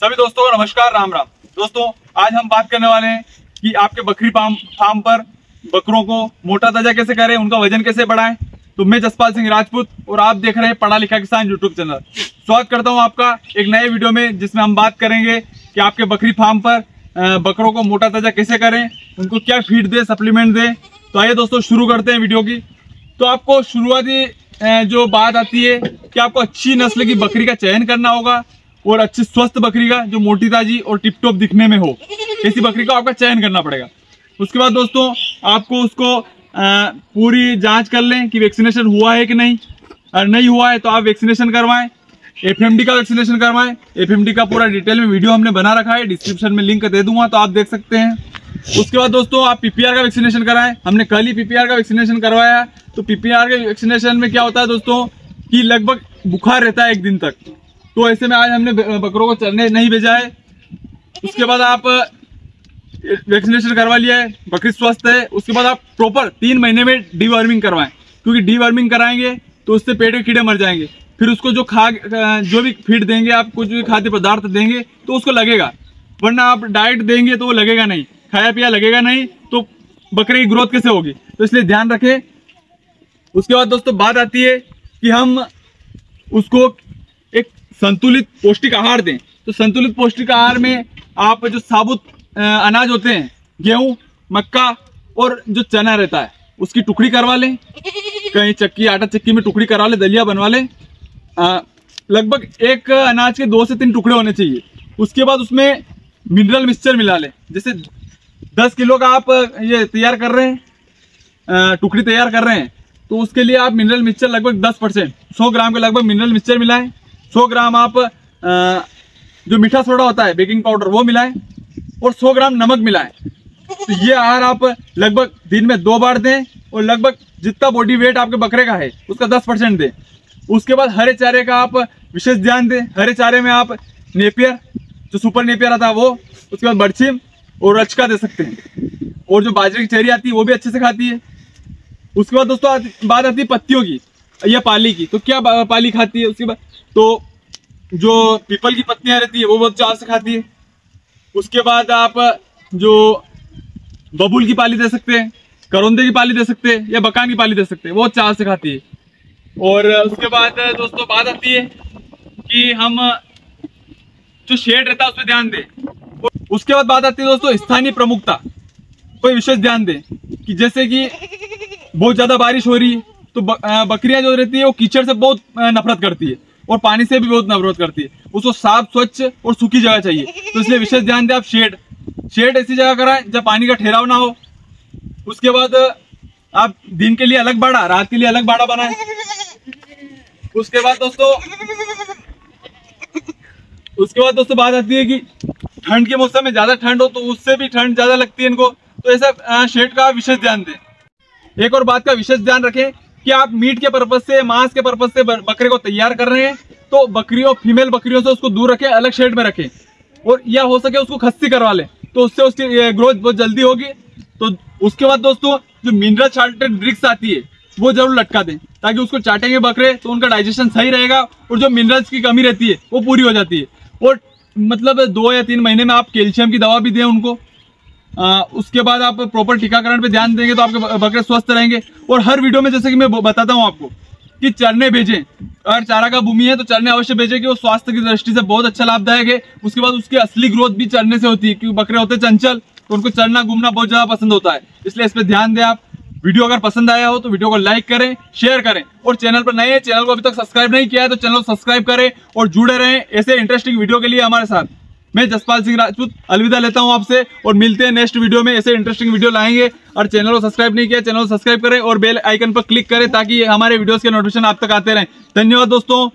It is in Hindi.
सभी दोस्तों को नमस्कार, राम राम। दोस्तों, आज हम बात करने वाले हैं कि आपके बकरी फार्म फार्म पर बकरों को मोटा ताज़ा कैसे करें, उनका वज़न कैसे बढ़ाएँ। तो मैं जसपाल सिंह राजपूत और आप देख रहे हैं पढ़ा लिखा किसान यूट्यूब चैनल। स्वागत करता हूँ आपका एक नए वीडियो में, जिसमें हम बात करेंगे कि आपके बकरी फार्म पर बकरों को मोटा ताज़ा कैसे करें, उनको क्या फ़ीड दे सप्लीमेंट दे। तो आइए दोस्तों, शुरू करते हैं वीडियो की। तो आपको शुरुआती जो बात आती है कि आपको अच्छी नस्ल की बकरी का चयन करना होगा। और अच्छी स्वस्थ बकरी का जो मोटी ताजी और टिप टॉप दिखने में हो। ऐसी बकरी का आपका चयन करना पड़ेगा। उसके बाद दोस्तों आपको उसको अ, पूरी जाँच कर लें कि वैक्सीनेशन हुआ है कि नहीं। अगर नहीं हुआ है तो आप वैक्सीनेशन करवाएँ एफएमडी का वैक्सीनेशन करवाएँ। एफएमडी का पूरा डिटेल में वीडियो हमने बना रखा है डिस्क्रिप्शन में लिंक दे दूँगा तो आप देख सकते हैं। उसके बाद दोस्तों आप पीपीआर का वैक्सीनेशन कराएँ। हमने कल ही पीपीआर का वैक्सीनेशन करवाया तो पीपीआर के वैक्सीनेशन में क्या होता है दोस्तों कि लगभग बुखार रहता है एक दिन तक। तो ऐसे में आज हमने बकरों को चलने नहीं भेजा है उसके बाद आप वैक्सीनेशन करवा लिया है, बकरी स्वस्थ है, उसके बाद आप प्रॉपर तीन महीने में डीवर्मिंग करवाएँ। क्योंकि डीवर्मिंग कराएँगे तो उससे पेट के कीड़े मर जाएँगे। फिर उसको जो खा जो भी फ़ीड देंगे आप, कुछ भी खाद्य पदार्थ देंगे तो उसको लगेगा। वरना आप डाइट देंगे तो वो लगेगा नहीं। खाया पिया लगेगा नहीं तो बकरे की ग्रोथ कैसे होगी? तो इसलिए ध्यान रखें। उसके बाद दोस्तों बात आती है कि हम उसको संतुलित पौष्टिक आहार दें। तो संतुलित पौष्टिक आहार में आप जो साबुत अनाज होते हैं, गेहूँ, मक्का और जो चना रहता है, उसकी टुकड़ी करवा लें। कहीं चक्की, आटा चक्की में टुकड़ी करवा लें, दलिया बनवा लें। लगभग एक अनाज के दो से तीन टुकड़े होने चाहिए। उसके बाद उसमें मिनरल मिक्सचर मिला लें। जैसे दस किलो का आप ये तैयार कर रहे हैं टुकड़ी तैयार कर रहे हैं तो उसके लिए आप मिनरल मिक्सचर लगभग दस परसेंट, सौ ग्राम के लगभग मिनरल मिक्सचर मिलाएँ। सौ ग्राम आप जो मीठा सोडा होता है बेकिंग पाउडर वो मिलाएँ और सौ ग्राम नमक मिलाएँ। तो ये आहार आप लगभग दिन में दो बार दें और लगभग जितना बॉडी वेट आपके बकरे का है, उसका दस परसेंट दें। उसके बाद हरे चारे का आप विशेष ध्यान दें। हरे चारे में आप नेपियर, जो सुपर नेपियर आता है वो, उसके बाद बड़छिम और रचका दे सकते हैं। और जो बाजरे की चेरी आती है, वो भी अच्छे से खाती है। उसके बाद दोस्तों बात आती है पत्तियों की। या पाली की। तो क्या पाली खाती है उसके बाद? तो जो पीपल की पत्तियाँ रहती है, वो बहुत चाव से खाती है। उसके बाद आप जो बबूल की पाली दे सकते हैं, करौंदे की पाली दे सकते हैं, या बकान की पाली दे सकते हैं, वो चाव से खाती है। और उसके बाद दोस्तों, बात आती है कि हम जो शेड रहता है उस पर ध्यान दें। उसके बाद बात आती है दोस्तों, स्थानीय प्रमुखता। कोई विशेष ध्यान दें कि जैसे कि बहुत ज़्यादा बारिश हो रही है तो बकरियाँ जो रहती है, वो कीचड़ से बहुत नफरत करती है और पानी से भी बहुत नफरत करती है। उसको साफ़, स्वच्छ और सूखी जगह चाहिए। तो इसलिए विशेष ध्यान दें आप शेड। शेड ऐसी जगह कराएँ जहाँ पानी का ठहराव ना हो। उसके बाद आप दिन के लिए अलग बाड़ा, रात के लिए अलग बाड़ा बनाएँ। उसके बाद दोस्तों, उसके बाद दोस्तों बात आती है कि ठंड के मौसम में ज़्यादा ठंड हो तो उससे भी ठंड ज़्यादा लगती है इनको। तो ऐसा शेड का विशेष ध्यान दें। एक और बात का विशेष ध्यान रखें कि आप मीट के पर्पज से, मांस के पर्पज से बकरे को तैयार कर रहे हैं तो बकरियों फीमेल बकरियों से उसको दूर रखें, अलग शेड में रखें। और या हो सके उसको खस्सी करवा लें तो उससे उसकी ग्रोथ बहुत जल्दी होगी। तो उसके बाद दोस्तों, जो मिनरल चार्टेड ड्रिक्स आती है, वो ज़रूर लटका दें, ताकि उसको चाटेंगे बकरे तो उनका डाइजेशन सही रहेगा, और जो मिनरल्स की कमी रहती है, वो पूरी हो जाती है। और मतलब दो या तीन महीने में आप कैल्शियम की दवा भी दें उनको आ, उसके बाद आप प्रॉपर टीकाकरण पे ध्यान देंगे तो आपके बकरे स्वस्थ रहेंगे। और हर वीडियो में जैसे कि मैं बताता हूँ आपको कि चरने भेजें। अगर चारा का भूमि है तो चरने अवश्य भेजें कि वो स्वास्थ्य की दृष्टि से बहुत अच्छा लाभदायक है। उसके बाद उसकी असली ग्रोथ भी चरने से होती है क्योंकि बकरे होते चंचल तो उनको चरना घूमना बहुत ज़्यादा पसंद होता है। इसलिए इस पर ध्यान दें आप। वीडियो अगर पसंद आया हो तो वीडियो को लाइक करें शेयर करें। और चैनल पर नए हैं चैनल को अभी तक सब्सक्राइब नहीं किया है तो चैनल को सब्सक्राइब करें और जुड़े रहें। ऐसे इंटरेस्टिंग वीडियो के लिए हमारे साथ। मैं जसपाल सिंह राजपूत, अलविदा लेता हूँ आपसे और मिलते हैं नेक्स्ट वीडियो में। ऐसे इंटरेस्टिंग वीडियो लाएँगे। और चैनल को सब्सक्राइब नहीं किया चैनल को सब्सक्राइब करें और बेल आइकन पर क्लिक करें ताकि हमारे वीडियोस के नोटिफिकेशन आप तक आते रहें। धन्यवाद दोस्तों।